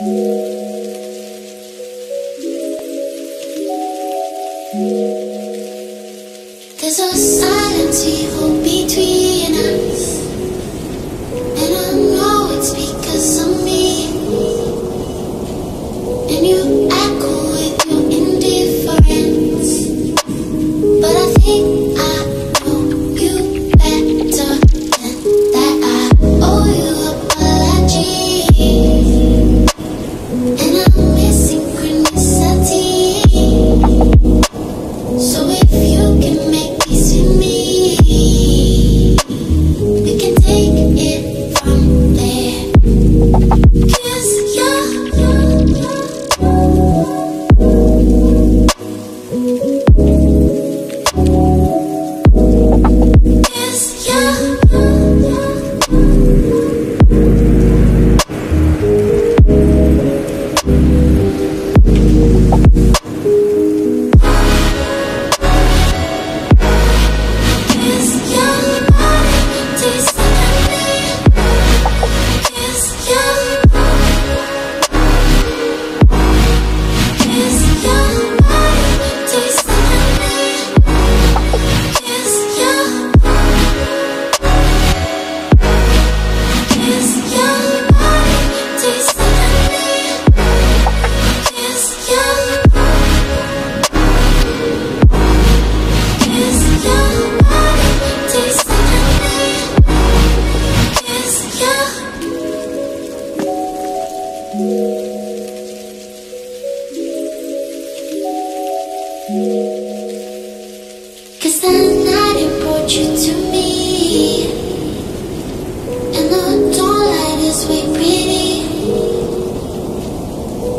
There's a